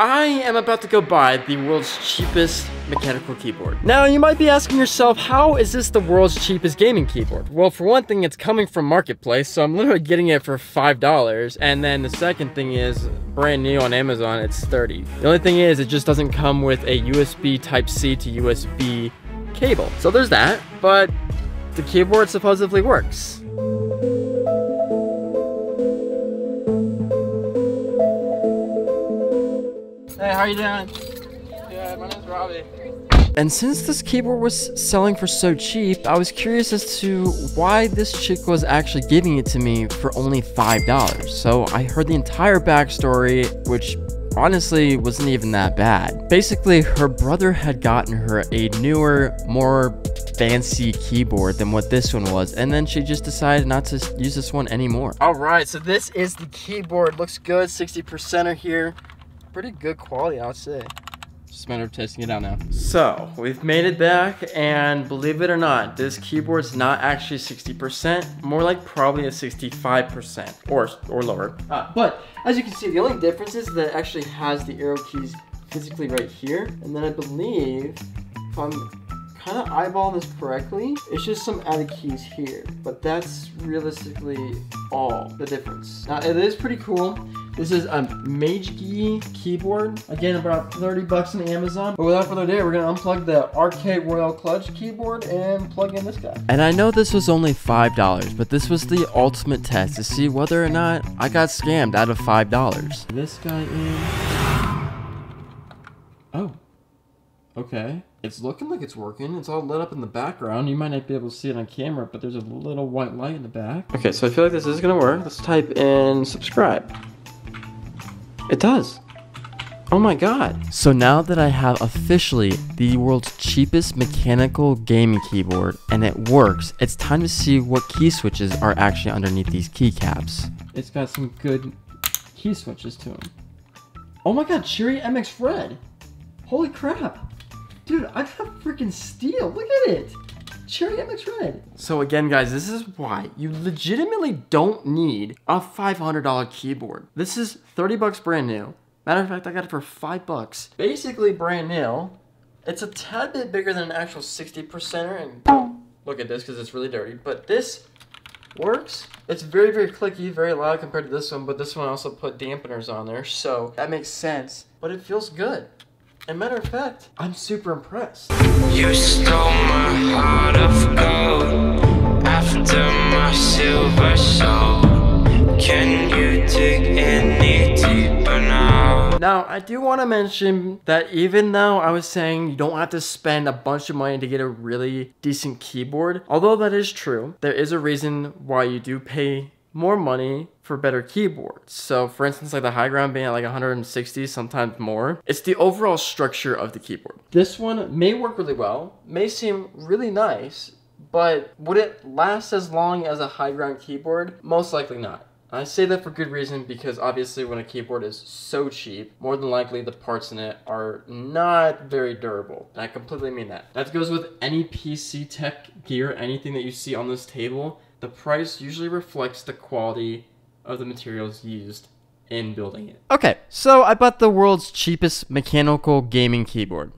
I am about to go buy the world's cheapest mechanical keyboard. Now, you might be asking yourself, how is this the world's cheapest gaming keyboard? Well, for one thing, it's coming from Marketplace, so I'm literally getting it for $5. And then the second thing is, brand new on Amazon, it's 30. The only thing is, it just doesn't come with a USB Type-C to USB cable. So there's that, but the keyboard supposedly works. Hey, how you doing? Yeah, my name's Robbie. And since this keyboard was selling for so cheap, I was curious as to why this chick was actually giving it to me for only $5. So I heard the entire backstory, which honestly wasn't even that bad. Basically, her brother had gotten her a newer, more fancy keyboard than what this one was, and then she just decided not to use this one anymore. All right, so this is the keyboard. Looks good, 60% are here pretty good quality, I would say. Just a matter of testing it out now. So, we've made it back, and believe it or not, this keyboard's not actually 60%, more like probably a 65%, or, or lower. Uh, but, as you can see, the only difference is that it actually has the arrow keys physically right here, and then I believe, if I'm kind of eyeballing this correctly, it's just some added keys here, but that's realistically all the difference. Now, it is pretty cool. This is a Magegee keyboard. Again, about 30 bucks on Amazon. But without further ado, we're gonna unplug the Arcade Royal Clutch keyboard and plug in this guy. And I know this was only $5, but this was the ultimate test to see whether or not I got scammed out of $5. This guy in. Oh. Okay. It's looking like it's working. It's all lit up in the background. You might not be able to see it on camera, but there's a little white light in the back. Okay, so I feel like this is gonna work. Let's type in subscribe. It does. Oh my god. So now that I have officially the world's cheapest mechanical gaming keyboard and it works, it's time to see what key switches are actually underneath these keycaps. It's got some good key switches to them. Oh my god, Cherry MX Red. Holy crap. Dude, I got freaking steel. Look at it. Cherry MX Red. So again, guys, this is why you legitimately don't need a $500 keyboard. This is 30 bucks brand new. Matter of fact, I got it for five bucks. Basically brand new. It's a tad bit bigger than an actual 60 percenter and look at this because it's really dirty. But this works. It's very, very clicky, very loud compared to this one, but this one also put dampeners on there, so that makes sense. But it feels good. And matter of fact, I'm super impressed. You stole my heart of gold after my silver soul. Can you dig any deeper now? Now, I do want to mention that even though I was saying you don't have to spend a bunch of money to get a really decent keyboard, although that is true, there is a reason why you do pay more money for better keyboards. So for instance, like the Higround being at like 160, sometimes more. It's the overall structure of the keyboard. This one may work really well, may seem really nice, but would it last as long as a Higround keyboard? Most likely not. I say that for good reason because obviously when a keyboard is so cheap, more than likely the parts in it are not very durable. And I completely mean that. That goes with any PC tech gear, anything that you see on this table. The price usually reflects the quality of the materials used in building it. Okay, so I bought the world's cheapest mechanical gaming keyboard.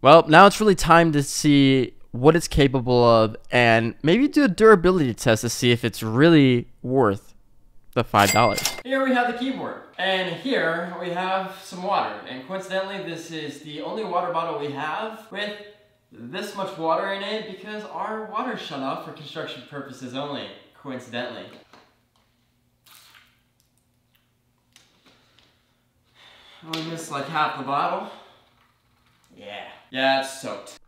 Well, now it's really time to see what it's capable of and maybe do a durability test to see if it's really worth the $5. Here we have the keyboard. And here we have some water. And coincidentally, this is the only water bottle we have with this much water in it because our water shut off for construction purposes only, coincidentally. Only missed like half the bottle. Yeah. Yeah, it's soaked.